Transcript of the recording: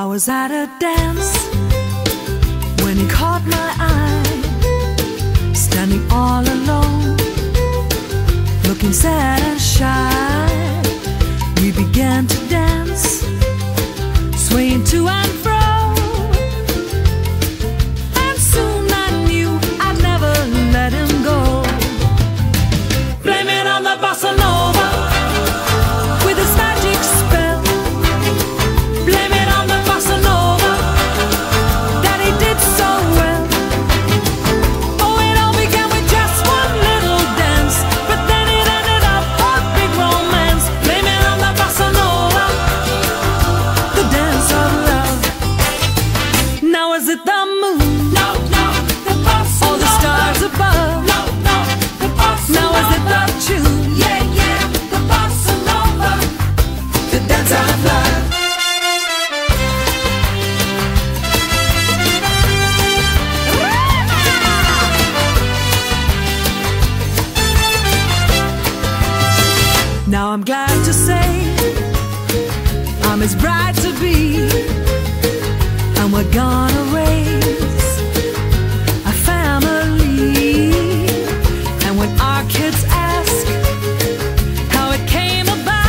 I was at a dance when he caught my eye, standing all alone, looking sad and shy. say I'm as bright to be And we're gonna raise a family. And when our kids ask How it came about